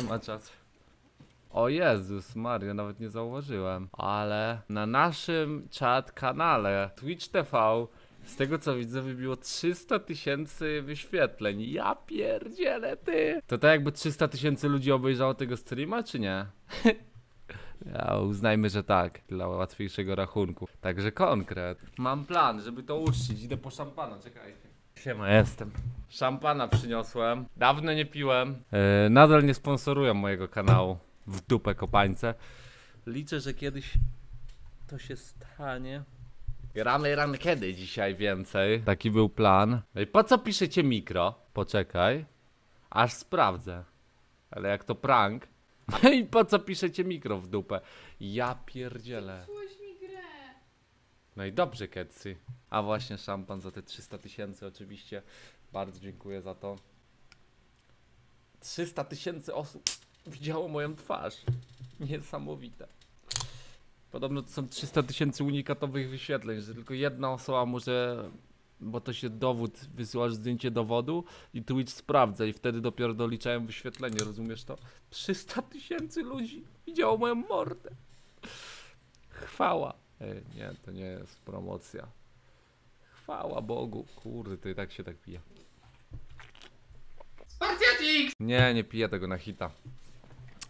Siema czas. O Jezus Mario, nawet nie zauważyłem. Ale na naszym czat kanale Twitch TV z tego co widzę wybiło 300 tysięcy wyświetleń. Ja pierdzielę ty! To tak jakby 300 tysięcy ludzi obejrzało tego streama, czy nie? Ja uznajmy, że tak, dla łatwiejszego rachunku. Także konkret. Mam plan, żeby to uczcić. Idę po szampana, czekajcie. Siema, jestem. Szampana przyniosłem. Dawno nie piłem. Yy, nadal nie sponsorują mojego kanału. W dupę kopańce. Liczę, że kiedyś to się stanie. Gramy ramy kiedy dzisiaj więcej. Taki był plan. No i po co piszecie mikro? Poczekaj. Aż sprawdzę. Ale jak to prank. No i po co piszecie mikro w dupę? Ja pierdzielę. No i dobrze, Ketsy. A właśnie szampan za te 300 tysięcy oczywiście. Bardzo dziękuję za to. 300 tysięcy osób widziało moją twarz. Niesamowite. Podobno to są 300 tysięcy unikatowych wyświetleń, że tylko jedna osoba może, bo to się dowód, wysyłasz zdjęcie dowodu i Twitch sprawdza i wtedy dopiero doliczają wyświetlenie, rozumiesz to? 300 tysięcy ludzi widziało moją mordę. Chwała. Ej, nie, to nie jest promocja. Chwała Bogu. Kurde, to i tak się tak pije. Spartiatix! Nie, nie piję tego na hita.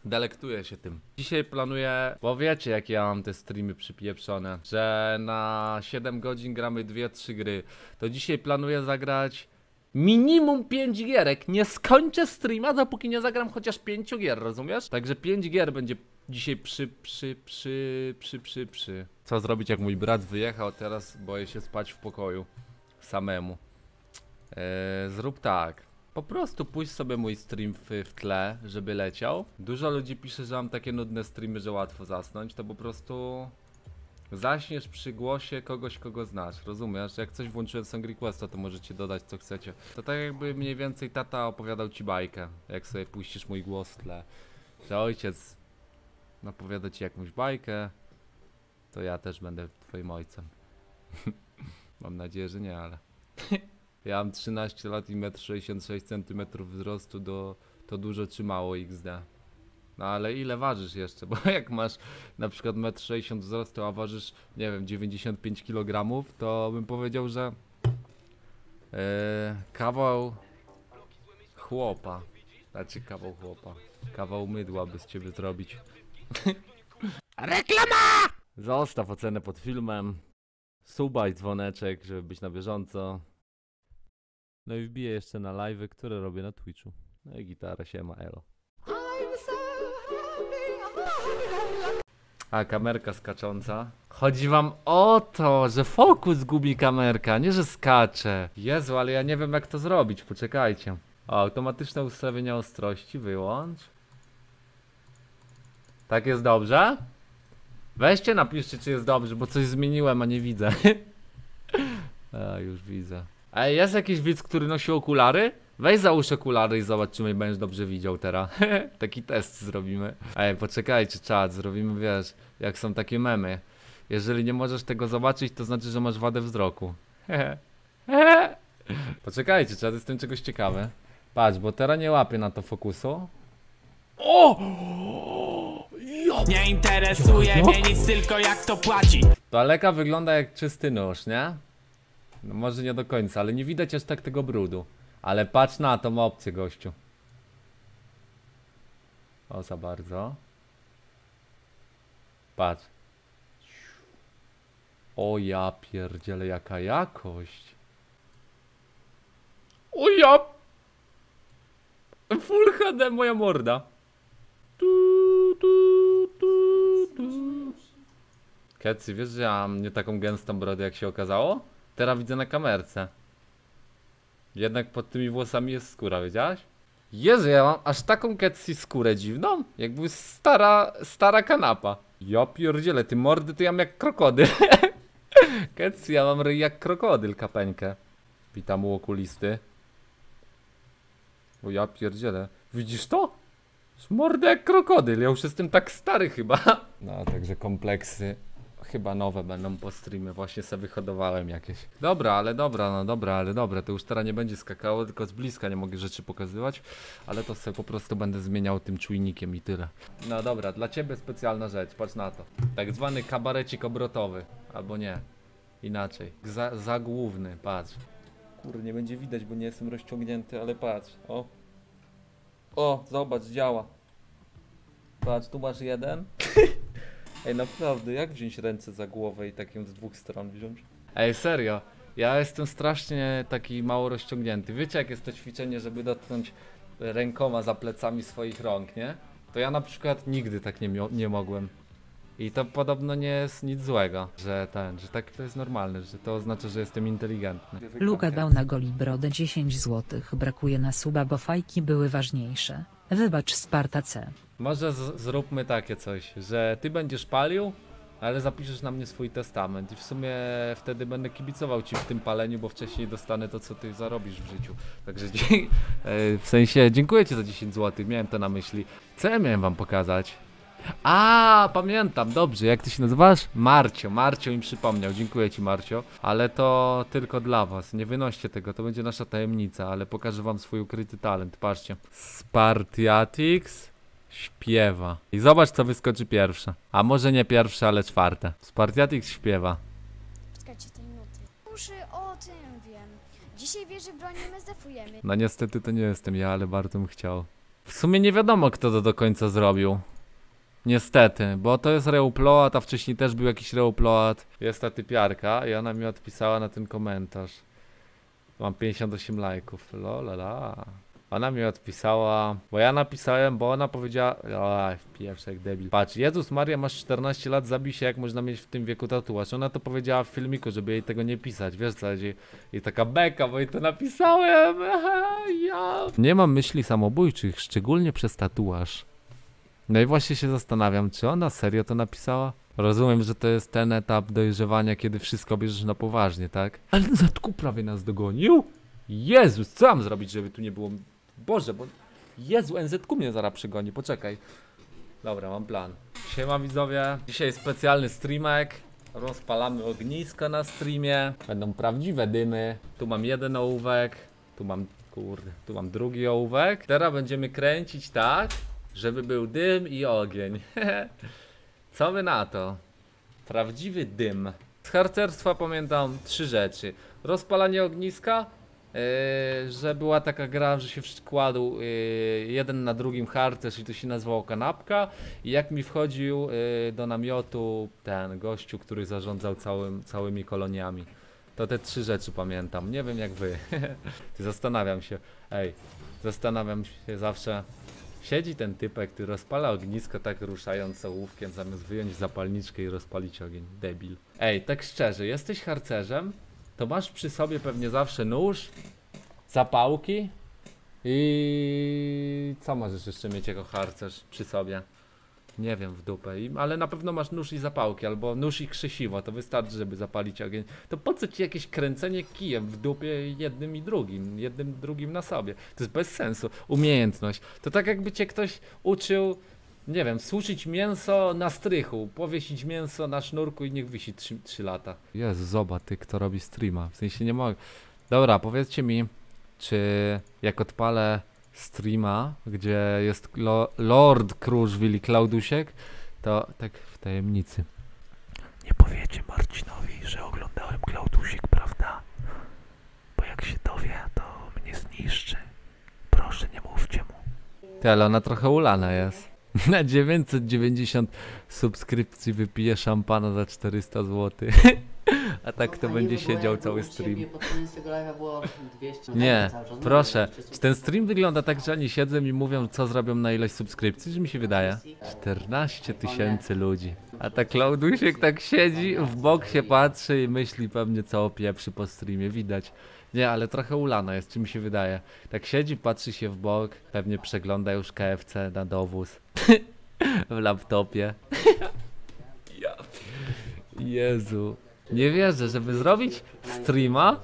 Delektuję się tym. Dzisiaj planuję, bo wiecie jakie ja mam te streamy przypieprzone, że na 7 godzin gramy 2-3 gry. To dzisiaj planuję zagrać minimum 5 gierek. Nie skończę streama, dopóki nie zagram chociaż 5 gier, rozumiesz? Także 5 gier będzie dzisiaj przy, przy, przy, przy, przy, przy. Co zrobić jak mój brat wyjechał, teraz boję się spać w pokoju samemu. Eee, zrób tak. Po prostu puść sobie mój stream w, w tle, żeby leciał. Dużo ludzi pisze, że mam takie nudne streamy, że łatwo zasnąć. To po prostu zaśniesz przy głosie kogoś, kogo znasz. Rozumiesz? Jak coś włączyłem Song Requesta, to możecie dodać co chcecie. To tak jakby mniej więcej tata opowiadał ci bajkę. Jak sobie puścisz mój głos w tle. Że ojciec opowiada ci jakąś bajkę, to ja też będę twoim ojcem. Mam nadzieję, że nie, ale... Ja mam 13 lat i 1,66 cm wzrostu, do, to dużo czy mało XD. No ale ile ważysz jeszcze? Bo jak masz na przykład 1,60 m wzrostu, a ważysz, nie wiem, 95 kg, to bym powiedział, że e, kawał chłopa. Znaczy kawał chłopa. Kawał mydła by z ciebie zrobić. Reklama! Zostaw ocenę pod filmem. Suba i dzwoneczek, żeby być na bieżąco. No i wbiję jeszcze na live'y, które robię na Twitchu. No i gitara się ma elo. A, kamerka skacząca. Chodzi wam o to, że fokus gubi kamerka, nie że skacze. Jezu, ale ja nie wiem jak to zrobić, poczekajcie. O, automatyczne ustawienia ostrości, wyłącz. Tak jest dobrze? Weźcie napiszcie czy jest dobrze, bo coś zmieniłem, a nie widzę. a, już widzę. Ej, jest jakiś widz, który nosi okulary? Weź załóż okulary i zobacz, czy mnie będziesz dobrze widział teraz. Taki test zrobimy. Ej, poczekajcie, czat, zrobimy, wiesz, jak są takie memy. Jeżeli nie możesz tego zobaczyć, to znaczy, że masz wadę wzroku. poczekajcie, czat, jestem czegoś ciekawy. Patrz, bo teraz nie łapię na to fokusu. O! Nie interesuje mnie nic, tylko jak to płaci. Daleka wygląda jak czysty nóż, nie? No może nie do końca, ale nie widać aż tak tego brudu. Ale patrz na tą opcję, gościu. O, za bardzo. Patrz. O ja pierdzielę, jaka jakość. O ja... Full HD moja morda. Tu, tu, tu, tu. Wiesz, że ja mam nie taką gęstą brodę, jak się okazało? Teraz widzę na kamerce. Jednak pod tymi włosami jest skóra, wiedziałaś? Jezu, ja mam aż taką Ketsy skórę dziwną, jakby stara, stara kanapa. Ja pierdzielę, ty mordy to ja mam jak krokodyl. Ketsy, ja mam ryj jak krokodyl, kapeńkę. Witam u okulisty. O ja pierdzielę. Widzisz to? Z mordy jak krokodyl, ja już jestem tak stary chyba. No, także kompleksy chyba nowe będą po streamie, właśnie sobie wyhodowałem jakieś. Dobra, ale dobra, no dobra, ale dobra, to już teraz nie będzie skakało, tylko z bliska nie mogę rzeczy pokazywać, ale to sobie po prostu będę zmieniał tym czujnikiem i tyle. No dobra, dla ciebie specjalna rzecz, patrz na to. Tak zwany kabarecik obrotowy, albo nie, inaczej, za, zagłówny, patrz. Kurde, nie będzie widać, bo nie jestem rozciągnięty, ale patrz, o. O, zobacz, działa. Patrz, tu masz jeden. Ej, naprawdę, jak wziąć ręce za głowę i tak ją z dwóch stron wziąć? Ej, serio. Ja jestem strasznie taki mało rozciągnięty. Wiecie, jak jest to ćwiczenie, żeby dotknąć rękoma za plecami swoich rąk, nie? To ja na przykład nigdy tak nie, nie mogłem. I to podobno nie jest nic złego, że ten, że tak to jest normalne, że to oznacza, że jestem inteligentny. Luka dał na goli brodę 10 złotych. Brakuje na suba, bo fajki były ważniejsze. Wybacz Sparta C. Może zróbmy takie coś, że ty będziesz palił, ale zapiszesz na mnie swój testament i w sumie wtedy będę kibicował ci w tym paleniu, bo wcześniej dostanę to, co ty zarobisz w życiu. Także e, w sensie dziękuję ci za 10 zł, miałem to na myśli. Co ja miałem wam pokazać? A, pamiętam, dobrze, jak ty się nazywasz? Marcio, Marcio mi przypomniał, dziękuję ci Marcio, ale to tylko dla was, nie wynoście tego, to będzie nasza tajemnica, ale pokażę wam swój ukryty talent, patrzcie. Spartiatix śpiewa. I zobacz co wyskoczy pierwsze. A może nie pierwsze, ale czwarte. Spartiatix śpiewa. Czekajcie tej nuty. O tym wiem. Dzisiaj wieży bronimy, zdefujemy. No niestety to nie jestem ja, ale bardzo bym chciał. W sumie nie wiadomo kto to do końca zrobił. Niestety, bo to jest Reuploat, a wcześniej też był jakiś Reuploat. Jest ta typiarka i ona mi odpisała na ten komentarz. Mam 58 lajków. Lolala. Ona mi odpisała, bo ja napisałem, bo ona powiedziała, oj, pierwszy jak debil. Patrz, Jezus Maria, masz 14 lat, zabij się, jak można mieć w tym wieku tatuaż. Ona to powiedziała w filmiku, żeby jej tego nie pisać, wiesz co chodzi? I taka beka, bo jej to napisałem, ja. Nie mam myśli samobójczych, szczególnie przez tatuaż. No i właśnie się zastanawiam, czy ona serio to napisała? Rozumiem, że to jest ten etap dojrzewania, kiedy wszystko bierzesz na poważnie, tak? Ale Zatku prawie nas dogonił? Jezus, co mam zrobić, żeby tu nie było... Boże, bo... Jezu, NZQ mnie zaraz przygoni, poczekaj. Dobra, mam plan. Siema widzowie, dzisiaj specjalny streamek. Rozpalamy ognisko na streamie. Będą prawdziwe dymy. Tu mam jeden ołówek, tu mam, kurde, tu mam drugi ołówek. Teraz będziemy kręcić tak, żeby był dym i ogień. Co wy na to? Prawdziwy dym. Z harcerstwa pamiętam trzy rzeczy. Rozpalanie ogniska, yy, że była taka gra, że się wkładł yy, jeden na drugim harcerz i to się nazywało kanapka. I jak mi wchodził yy, do namiotu ten gościu, który zarządzał całym, całymi koloniami. To te trzy rzeczy pamiętam. Nie wiem jak wy. Zastanawiam się. Ej, zastanawiam się zawsze. Siedzi ten typek, który rozpala ognisko tak ruszając ołówkiem, zamiast wyjąć zapalniczkę i rozpalić ogień. Debil. Ej, tak szczerze, jesteś harcerzem, to masz przy sobie pewnie zawsze nóż, zapałki i co możesz jeszcze mieć jako harcerz przy sobie? Nie wiem, w dupę, ale na pewno masz nóż i zapałki, albo nóż i krzesiwo, to wystarczy, żeby zapalić ogień. To po co ci jakieś kręcenie kijem w dupie jednym i drugim, jednym drugim na sobie? To jest bez sensu. Umiejętność. To tak jakby cię ktoś uczył, nie wiem, suszyć mięso na strychu, powiesić mięso na sznurku i niech wisi 3, lata. Jezu, zobacz, ty kto robi streama, w sensie nie mogę. Dobra, powiedzcie mi, czy jak odpalę streama, gdzie jest lo Lord Kruszwil i Klaudusiek, to tak w tajemnicy. Nie powiecie Marcinowi, że oglądałem Klaudusik, prawda? Bo jak się dowie, to mnie zniszczy. Proszę, nie mówcie mu. Ty, ale ona trochę ulana jest. Na 990 subskrypcji wypije szampana za 400 zł. A tak to będzie siedział cały stream. pod koniec tego live'a było 200 Nie, proszę. Czy ten stream wygląda tak, że oni siedzą i mówią, co zrobią na ilość subskrypcji, że mi się wydaje? 14 tysięcy ludzi. A ta Klaudusiek tak siedzi, w bok się patrzy i myśli pewnie co opieprzy po streamie, widać. Nie, ale trochę ulana jest, czy mi się wydaje. Tak siedzi, patrzy się w bok, pewnie przegląda już KFC na dowóz. w laptopie. Jezu. Nie wierzę, żeby zrobić streama,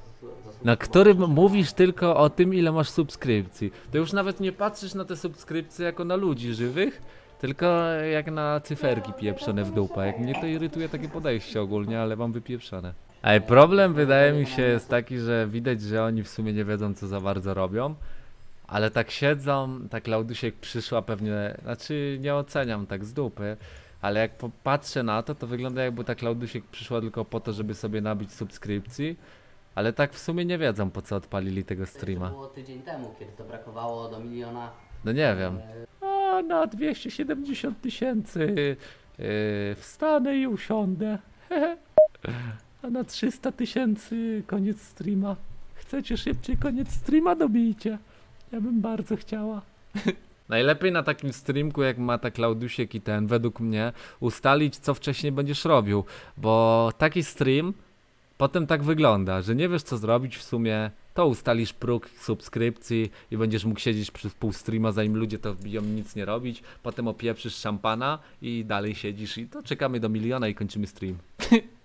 na którym mówisz tylko o tym, ile masz subskrypcji. To już nawet nie patrzysz na te subskrypcje jako na ludzi żywych, Tylko jak na cyferki pieprzone w dupę. Jak mnie to irytuje takie podejście ogólnie, ale mam wypieprzone. Ej, problem wydaje mi się jest taki, że widać, że oni w sumie nie wiedzą co za bardzo robią. Ale tak siedzą, tak Laudusiek przyszła pewnie, znaczy nie oceniam tak z dupy, ale jak popatrzę na to, to wygląda jakby tak Laudusiek przyszła tylko po to, żeby sobie nabić subskrypcji. Ale tak w sumie nie wiedzą po co odpalili tego To streama. było tydzień temu, kiedy to brakowało do miliona. No nie wiem. A na 270 tysięcy yy, wstanę i usiądę. A na 300 tysięcy koniec streama. Chcecie szybciej koniec streama dobijcie. Ja bym bardzo chciała. Najlepiej na takim streamku, jak ma ta Klaudusiek i ten, według mnie, ustalić, co wcześniej będziesz robił. Bo taki stream potem tak wygląda, że nie wiesz, co zrobić w sumie. To ustalisz próg subskrypcji i będziesz mógł siedzieć przez pół streama, zanim ludzie to wbiją, nic nie robić. Potem opieprzysz szampana i dalej siedzisz i to czekamy do miliona i kończymy stream.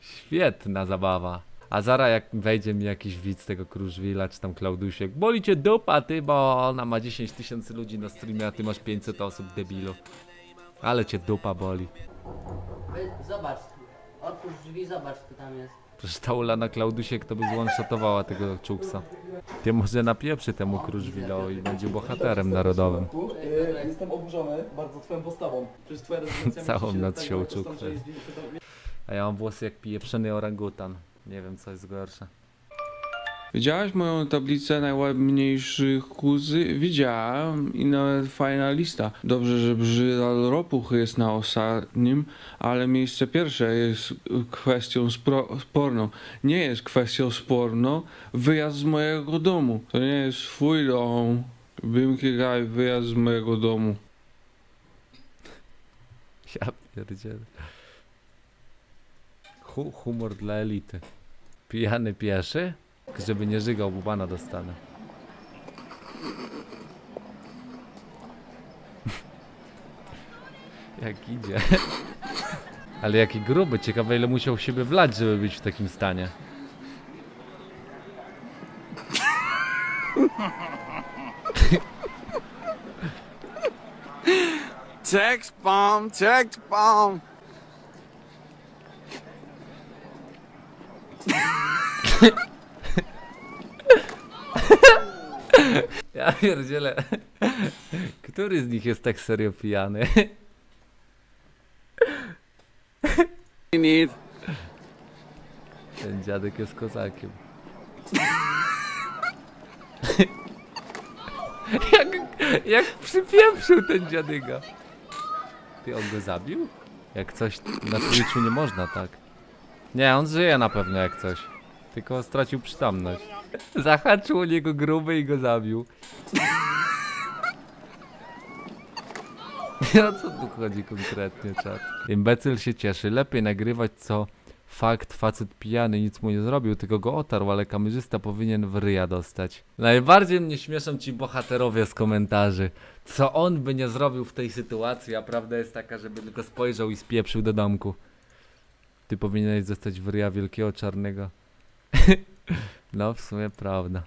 Świetna zabawa. A zara jak wejdzie mi jakiś widz tego Kruszwila, czy tam Klaudusiek, boli cię dupa ty, bo ona ma 10 tysięcy ludzi na streamie, a ty masz 500 osób, debilu. Ale cię dupa boli. Zobacz, otwórz drzwi, zobacz co tam jest. Przecież ta Ulana Klaudusiek to by złączotowała tego czuksa. Ty może napieprzy temu Kruszwilowi i będzie bohaterem narodowym. E, Jestem oburzony bardzo twoją postawą. Przecież twoja rezygnacja Całą mieści się noc A ja mam włosy jak pieprzony orangutan. Nie wiem co jest gorsze. Widziałeś moją tablicę najładniejszych kuzy? Widziałem i nawet fajna lista. Dobrze, że Brzydal Ropuch jest na ostatnim, ale miejsce pierwsze jest kwestią sporną. Nie jest kwestią sporną wyjazd z mojego domu. To nie jest twój dom. Bimki Gaj, wyjazd z mojego domu. Ja pierdzielę. Hu humor dla elity. Pijany pieszy? Żeby nie żygał, bubana dostanę. Jak idzie. Ale jaki gruby, ciekawe ile musiał siebie wlać, żeby być w takim stanie. Text bomb, text bomb. Ja pierdzielę. Który z nich jest tak serio pijany? Ten dziadek jest kozakiem. jak, jak przypieprzył ten dziadyga. Ty on go zabił? Jak coś na Twitchu nie można tak. Nie, on żyje na pewno jak coś. Tylko stracił przytomność. Zahaczył o niego gruby i go zabił. O co tu chodzi konkretnie, czat? Imbecyl się cieszy. Lepiej nagrywać co fakt facet pijany nic mu nie zrobił, tylko go otarł, ale kamerzysta powinien w ryja dostać. Najbardziej mnie śmieszą ci bohaterowie z komentarzy. Co on by nie zrobił w tej sytuacji, a prawda jest taka, żeby tylko spojrzał i spieprzył do domku. Ty powinieneś zostać w ryja wielkiego czarnego. no, w sumie prawda.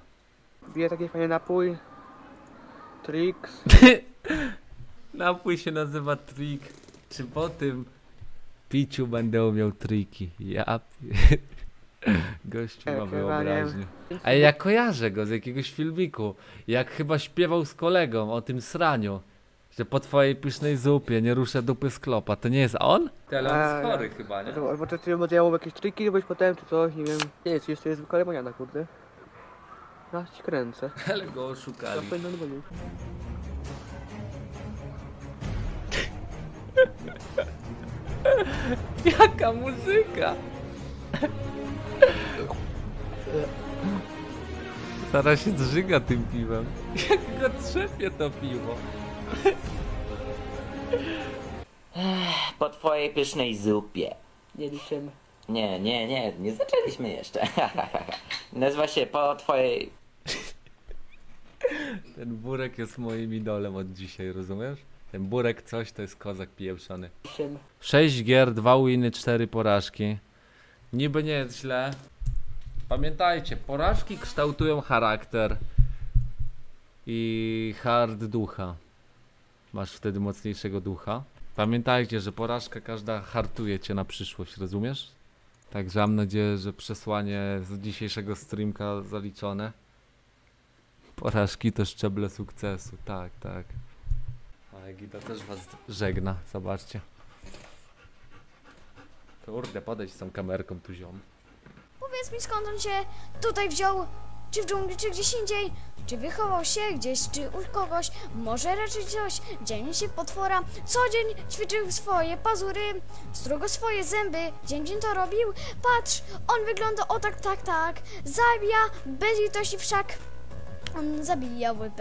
Bije taki fajny napój. Trix. Napój się nazywa trik. Czy po tym piciu będę umiał triki? Ja Gościu ma wyobraźnię. A ja kojarzę go z jakiegoś filmiku. Jak chyba śpiewał z kolegą o tym sraniu. Że po twojej pysznej zupie nie ruszę dupy z klopa. To nie jest on? Ty, ale on A, jest chory chyba, nie? Albo, czy ja mam jakieś triki robić potem, czy coś, nie wiem. Nie jest, to jest zwykła lemoniada, kurde. Ja ci kręcę. Ale go Ja oszukali. powinno być. Jaka muzyka! Zaraz się zżyga tym piwem. Jak go trzepie to piwo. Po twojej pysznej zupie. Nie liczymy. Nie, nie, nie, nie zaczęliśmy jeszcze. Nazywa się po twojej. Ten burek jest moim idolem od dzisiaj, rozumiesz? Ten burek coś to jest kozak pieprzony. Liczymy. 6 gier, 2 winy, 4 porażki. Niby nie jest źle. Pamiętajcie, porażki kształtują charakter i hard ducha. Masz wtedy mocniejszego ducha. Pamiętajcie, że porażka każda hartuje cię na przyszłość, rozumiesz? Także mam nadzieję, że przesłanie z dzisiejszego streamka zaliczone. Porażki to szczeble sukcesu, tak, tak. A Gita też was żegna, zobaczcie. Kurde, podejdź z tą kamerką tu ziom. Powiedz mi skąd on się tutaj wziął? Czy w dżungli, czy gdzieś indziej? Czy wychował się gdzieś, czy u kogoś? Może raczej coś? Dzień się potwora. Co dzień ćwiczył swoje pazury, strugo swoje zęby. Dzień dzień to robił. Patrz, on wygląda o tak, tak, tak. Zabija bez litości wszak. On zabijał bez